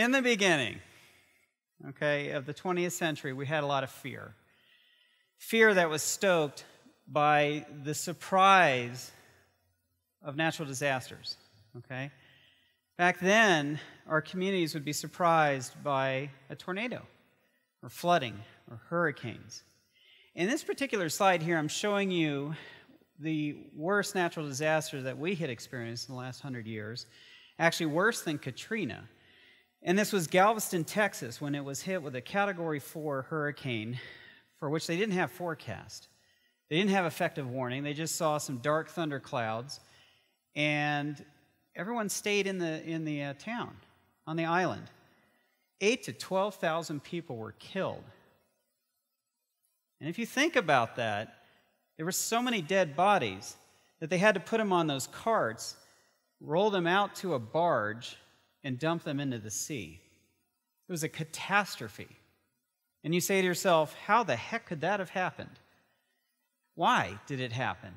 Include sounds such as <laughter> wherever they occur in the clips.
in the beginning, okay, of the 20th century, we had a lot of fear. Fear that was stoked by the surprise of natural disasters, okay? Back then, our communities would be surprised by a tornado or flooding or hurricanes. In this particular slide here, I'm showing you the worst natural disaster that we had experienced in the last hundred years, actually worse than Katrina. And this was Galveston, Texas, when it was hit with a Category 4 hurricane for which they didn't have forecast. They didn't have effective warning. They just saw some dark thunder clouds, and everyone stayed in the, in the uh, town, on the island. Eight to 12,000 people were killed. And if you think about that, there were so many dead bodies that they had to put them on those carts, roll them out to a barge, and dump them into the sea. It was a catastrophe. And you say to yourself, how the heck could that have happened? Why did it happen?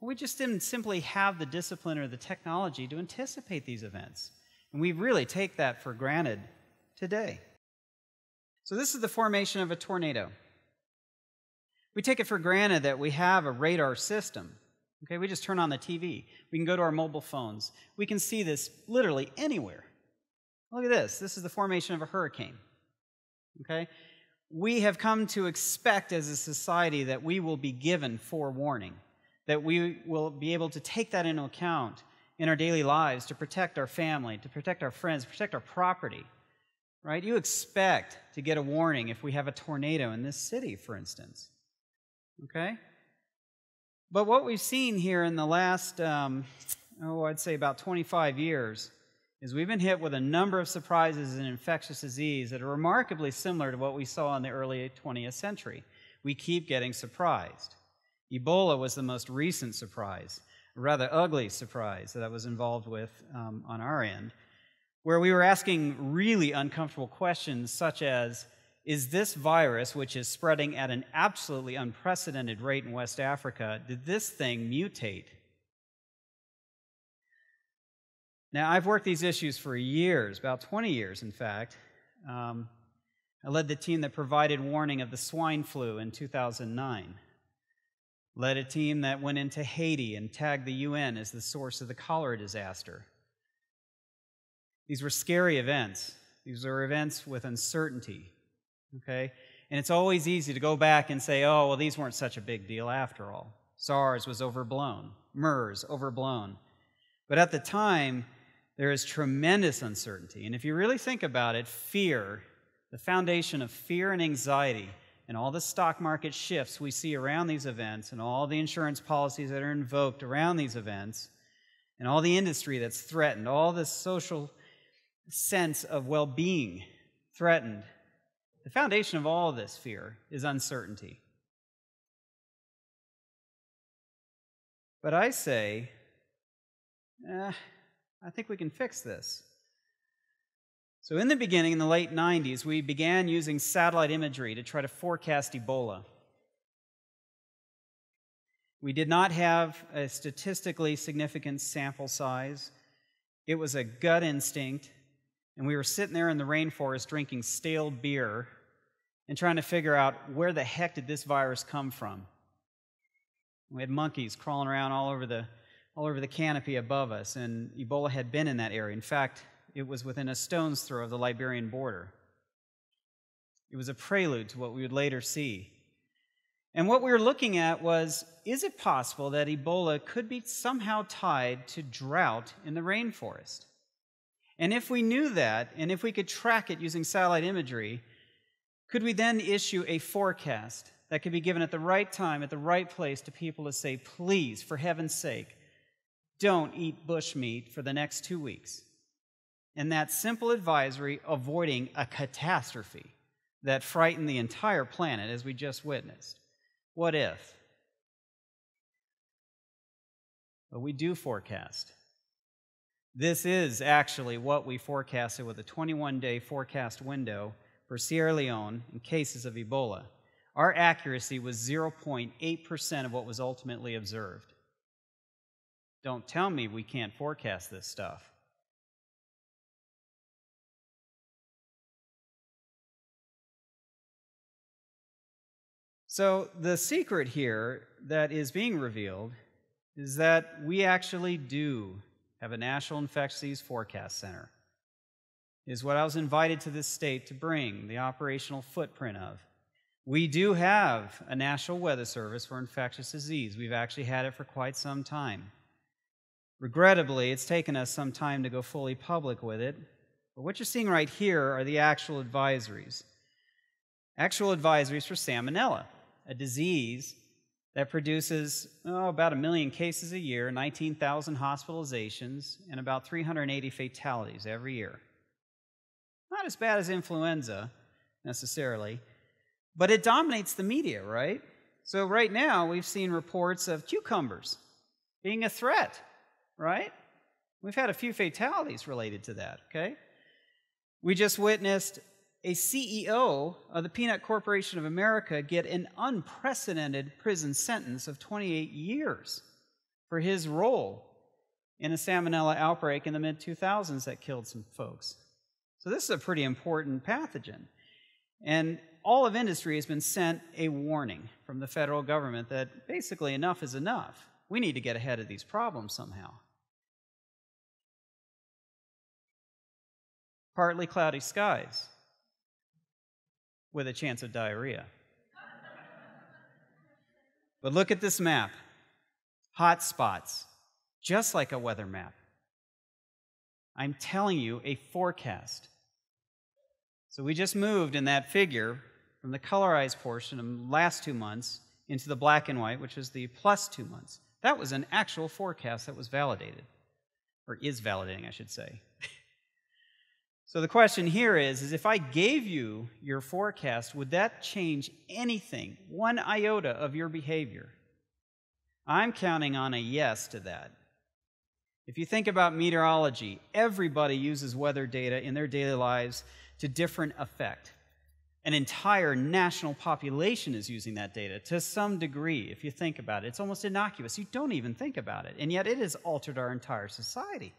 Well, we just didn't simply have the discipline or the technology to anticipate these events. And we really take that for granted today. So, this is the formation of a tornado. We take it for granted that we have a radar system. Okay, we just turn on the TV. We can go to our mobile phones. We can see this literally anywhere. Look at this. This is the formation of a hurricane. Okay? We have come to expect as a society that we will be given forewarning, that we will be able to take that into account in our daily lives to protect our family, to protect our friends, protect our property. Right? You expect to get a warning if we have a tornado in this city, for instance. Okay? But what we've seen here in the last, um, oh, I'd say about 25 years, is we've been hit with a number of surprises in infectious disease that are remarkably similar to what we saw in the early 20th century. We keep getting surprised. Ebola was the most recent surprise, a rather ugly surprise that I was involved with um, on our end, where we were asking really uncomfortable questions such as is this virus, which is spreading at an absolutely unprecedented rate in West Africa, did this thing mutate? Now, I've worked these issues for years, about 20 years, in fact. Um, I led the team that provided warning of the swine flu in 2009. Led a team that went into Haiti and tagged the UN as the source of the cholera disaster. These were scary events. These were events with uncertainty, Okay? And it's always easy to go back and say, oh, well, these weren't such a big deal after all. SARS was overblown, MERS overblown. But at the time, there is tremendous uncertainty. And if you really think about it, fear, the foundation of fear and anxiety, and all the stock market shifts we see around these events, and all the insurance policies that are invoked around these events, and all the industry that's threatened, all the social sense of well being threatened the foundation of all this fear is uncertainty. But I say, eh, I think we can fix this. So, in the beginning, in the late 90s, we began using satellite imagery to try to forecast Ebola. We did not have a statistically significant sample size. It was a gut instinct, and we were sitting there in the rainforest drinking stale beer and trying to figure out where the heck did this virus come from. We had monkeys crawling around all over the all over the canopy above us, and Ebola had been in that area. In fact, it was within a stone's throw of the Liberian border. It was a prelude to what we would later see. And what we were looking at was is it possible that Ebola could be somehow tied to drought in the rainforest? And if we knew that, and if we could track it using satellite imagery, could we then issue a forecast that could be given at the right time, at the right place to people to say, please, for heaven's sake, don't eat bushmeat for the next two weeks? And that simple advisory avoiding a catastrophe that frightened the entire planet as we just witnessed. What if? But we do forecast. This is actually what we forecasted with a 21 day forecast window for Sierra Leone in cases of Ebola. Our accuracy was 0.8% of what was ultimately observed. Don't tell me we can't forecast this stuff. So, the secret here that is being revealed is that we actually do have a National Infectious Disease Forecast Center. Is what I was invited to this state to bring the operational footprint of. We do have a National Weather Service for infectious disease. We've actually had it for quite some time. Regrettably, it's taken us some time to go fully public with it. But what you're seeing right here are the actual advisories. Actual advisories for salmonella, a disease that produces oh, about a million cases a year, 19,000 hospitalizations, and about 380 fatalities every year. Not as bad as influenza, necessarily, but it dominates the media, right? So, right now, we've seen reports of cucumbers being a threat, right? We've had a few fatalities related to that, okay? We just witnessed a CEO of the Peanut Corporation of America get an unprecedented prison sentence of 28 years for his role in a salmonella outbreak in the mid 2000s that killed some folks. So, this is a pretty important pathogen. And all of industry has been sent a warning from the federal government that basically enough is enough. We need to get ahead of these problems somehow. Partly cloudy skies with a chance of diarrhea. but look at this map hot spots, just like a weather map. I'm telling you a forecast. So we just moved in that figure from the colorized portion of the last two months into the black and white, which is the plus two months. That was an actual forecast that was validated, or is validating, I should say. <laughs> So the question here is, is if I gave you your forecast, would that change anything, one iota of your behavior? I'm counting on a yes to that. If you think about meteorology, everybody uses weather data in their daily lives to different effect. An entire national population is using that data to some degree, if you think about it. It's almost innocuous. You don't even think about it. And yet it has altered our entire society,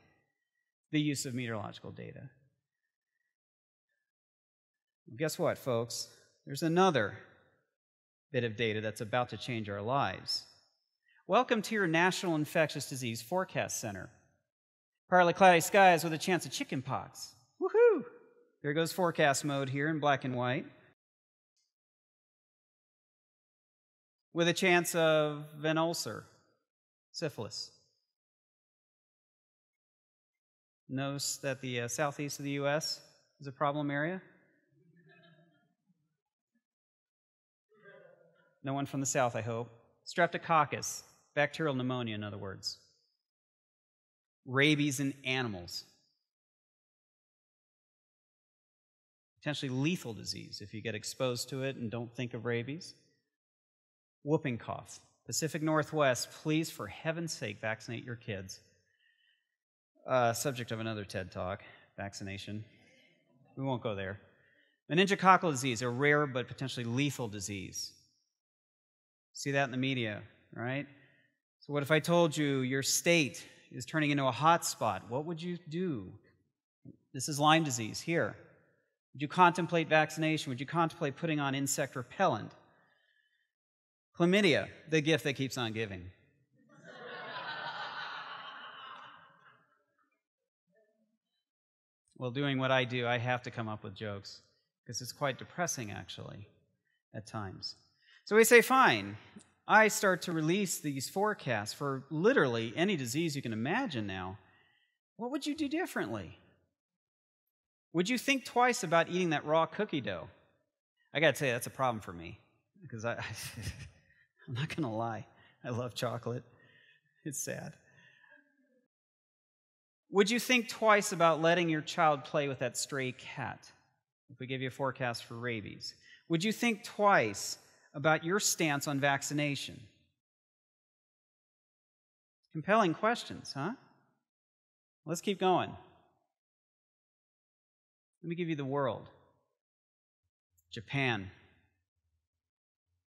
the use of meteorological data. Guess what, folks? There's another bit of data that's about to change our lives. Welcome to your National Infectious Disease Forecast Center. Partly cloudy skies with a chance of chickenpox. Woohoo! There goes forecast mode here in black and white. With a chance of an ulcer, syphilis. Notice that the uh, southeast of the U.S. is a problem area. No one from the south, I hope. Streptococcus, bacterial pneumonia, in other words. Rabies in animals. Potentially lethal disease if you get exposed to it and don't think of rabies. Whooping cough. Pacific Northwest, please, for heaven's sake, vaccinate your kids. Uh, subject of another TED talk vaccination. We won't go there. Meningococcal disease, a rare but potentially lethal disease. See that in the media, right? So, what if I told you your state is turning into a hot spot? What would you do? This is Lyme disease here. Would you contemplate vaccination? Would you contemplate putting on insect repellent? Chlamydia, the gift that keeps on giving. <laughs> well, doing what I do, I have to come up with jokes because it's quite depressing, actually, at times. So we say, fine, I start to release these forecasts for literally any disease you can imagine now. What would you do differently? Would you think twice about eating that raw cookie dough? I got to tell you, that's a problem for me because I, <laughs> I'm not to lie. I love chocolate. It's sad. Would you think twice about letting your child play with that stray cat if we give you a forecast for rabies? Would you think twice about your stance on vaccination? Compelling questions, huh? Let's keep going. Let me give you the world Japan,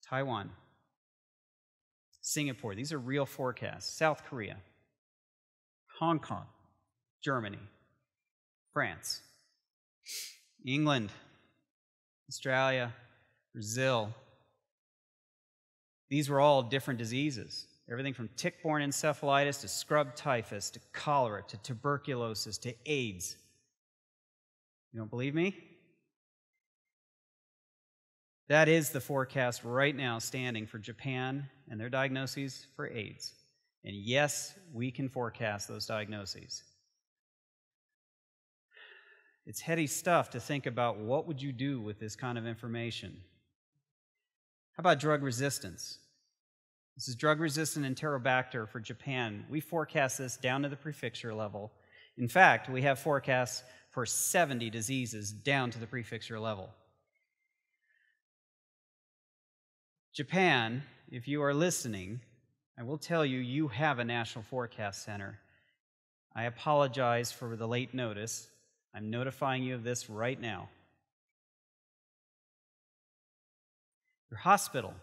Taiwan, Singapore. These are real forecasts. South Korea, Hong Kong, Germany, France, England, Australia, Brazil, These were all different diseases. Everything from tick borne encephalitis to scrub typhus to cholera to tuberculosis to AIDS. You don't believe me? That is the forecast right now standing for Japan and their diagnoses for AIDS. And yes, we can forecast those diagnoses. It's heady stuff to think about what would you do with this kind of information. How about drug resistance? This is drug resistant Enterobacter for Japan. We forecast this down to the prefecture level. In fact, we have forecasts for 70 diseases down to the prefecture level. Japan, if you are listening, I will tell you, you have a National Forecast Center. I apologize for the late notice. I'm notifying you of this right now. Your hospital.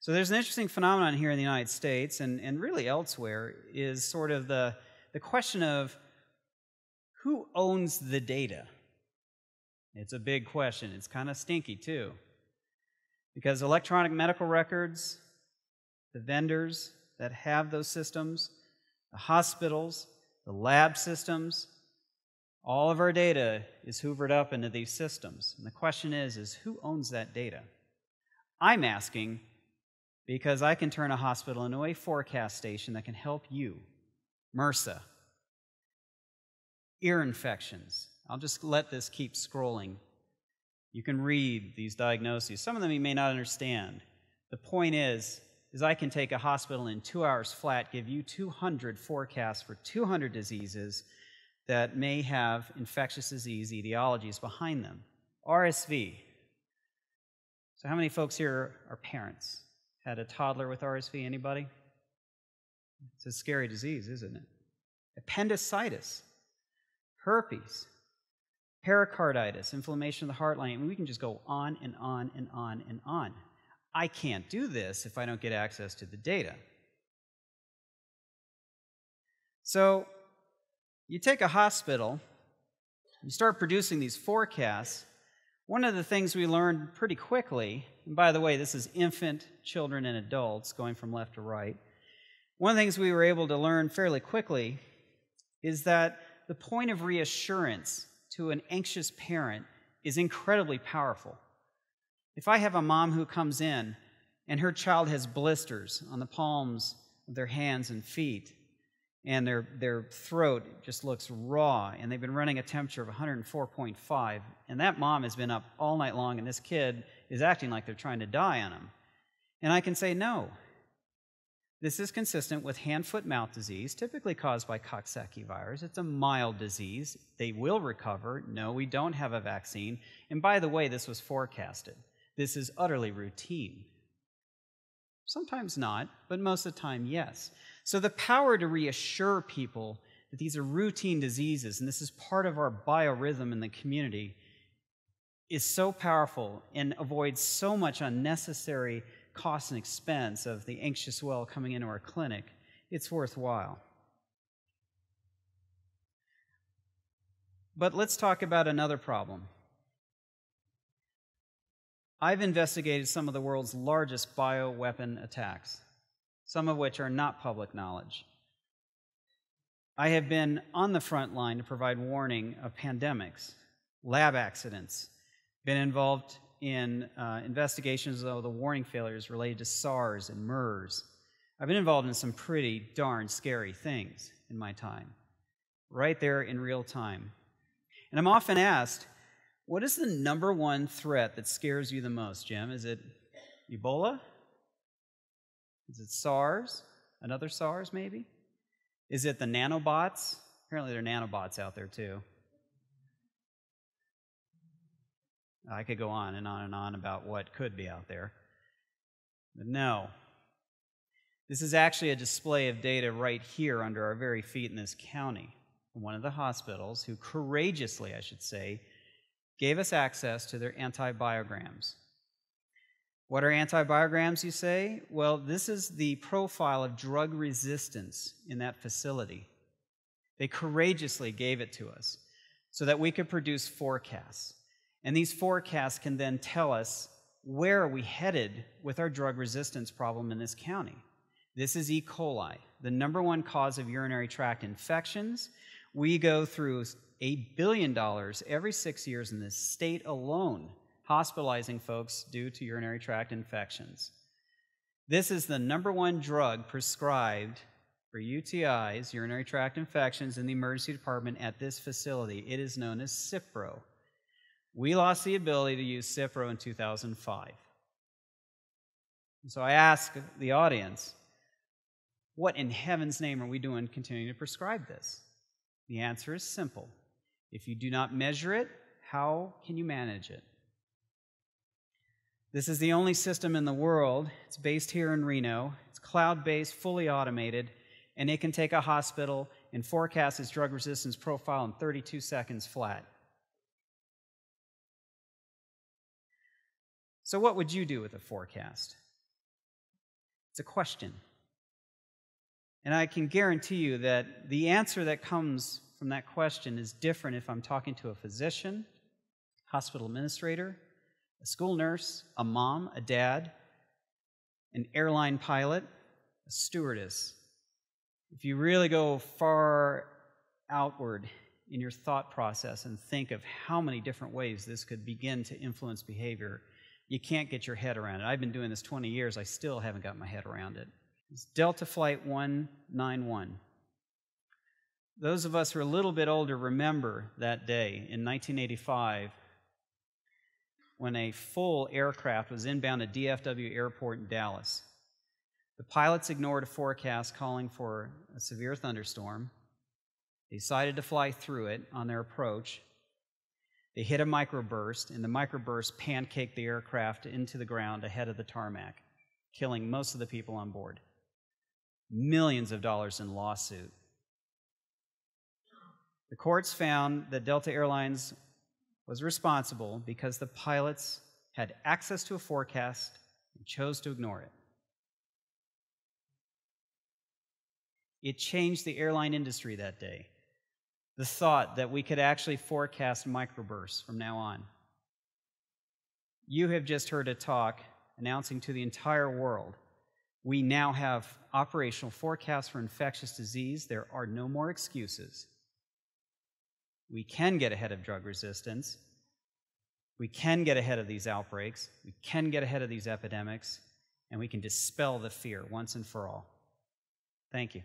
So there's an interesting phenomenon here in the United States and, and really elsewhere is sort of the, the question of who owns the data? It's a big question. It's kind of stinky, too. Because electronic medical records, the vendors that have those systems, the hospitals, the lab systems, all of our data is hoovered up into these systems. And the question is, is who owns that data? I'm asking because I can turn a hospital into a forecast station that can help you. MRSA, ear infections. I'll just let this keep scrolling. You can read these diagnoses. Some of them you may not understand. The point is, is I can take a hospital in two hours flat, give you 200 forecasts for 200 diseases that may have infectious disease etiologies behind them. RSV. So, how many folks here are parents? Had a toddler with RSV? Anybody? It's a scary disease, isn't it? Appendicitis, herpes, pericarditis, inflammation of the heart lining. I mean, we can just go on and on and on and on. I can't do this if I don't get access to the data. So, you take a hospital, you start producing these forecasts. One of the things we learned pretty quickly, and by the way, this is infant, children, and adults going from left to right. One of the things we were able to learn fairly quickly is that the point of reassurance to an anxious parent is incredibly powerful. If I have a mom who comes in and her child has blisters on the palms of their hands and feet, and their, their throat just looks raw, and they've been running a temperature of 104.5, and that mom has been up all night long, and this kid is acting like they're trying to die on him. And I can say, no. This is consistent with hand foot mouth disease, typically caused by Coxsackie virus. It's a mild disease. They will recover. No, we don't have a vaccine. And by the way, this was forecasted. This is utterly routine. Sometimes not, but most of the time, yes. So the power to reassure people that these are routine diseases and this is part of our biorhythm in the community is so powerful and avoids so much unnecessary cost and expense of the anxious well coming into our clinic. It's worthwhile. But let's talk about another problem. I've investigated some of the world's largest bioweapon attacks, some of which are not public knowledge. I have been on the front line to provide warning of pandemics, lab accidents, been involved in uh, investigations of the warning failures related to SARS and MERS. I've been involved in some pretty darn scary things in my time, right there in real time. And I'm often asked, what is the number one threat that scares you the most, Jim? Is it Ebola? Is it SARS? Another SARS, maybe? Is it the nanobots? Apparently, there are nanobots out there too. I could go on and on and on about what could be out there. But no. This is actually a display of data right here under our very feet in this county. One of the hospitals who courageously, I should say, gave us access to their antibiograms. What are antibiograms, you say? Well, this is the profile of drug resistance in that facility. They courageously gave it to us so that we could produce forecasts. And these forecasts can then tell us where are we headed with our drug resistance problem in this county? This is E. coli, the number one cause of urinary tract infections. We go through $8 billion every six years in this state alone, hospitalizing folks due to urinary tract infections. This is the number one drug prescribed for UTIs, urinary tract infections, in the emergency department at this facility. It is known as Cipro. We lost the ability to use Cipro in 2005. So I ask the audience, what in heaven's name are we doing continuing to prescribe this? The answer is simple. If you do not measure it, how can you manage it? This is the only system in the world. It's based here in Reno. It's cloud based, fully automated, and it can take a hospital and forecast its drug resistance profile in 32 seconds flat. So, what would you do with a forecast? It's a question. And I can guarantee you that the answer that comes from that question is different if I'm talking to a physician, hospital administrator, a school nurse, a mom, a dad, an airline pilot, a stewardess. If you really go far outward in your thought process and think of how many different ways this could begin to influence behavior, you can't get your head around it. I've been doing this 20 years, I still haven't got my head around it. It's Delta Flight 191. Those of us who are a little bit older remember that day in 1985 when a full aircraft was inbound at DFW Airport in Dallas. The pilots ignored a forecast calling for a severe thunderstorm. They decided to fly through it on their approach they hit a microburst, and the microburst pancaked the aircraft into the ground ahead of the tarmac, killing most of the people on board. Millions of dollars in lawsuit. The courts found that Delta Airlines was responsible because the pilots had access to a forecast and chose to ignore it. It changed the airline industry that day the thought that we could actually forecast microbursts from now on. You have just heard a talk announcing to the entire world we now have operational forecasts for infectious disease. There are no more excuses. We can get ahead of drug resistance. We can get ahead of these outbreaks. We can get ahead of these epidemics. And we can dispel the fear once and for all. Thank you.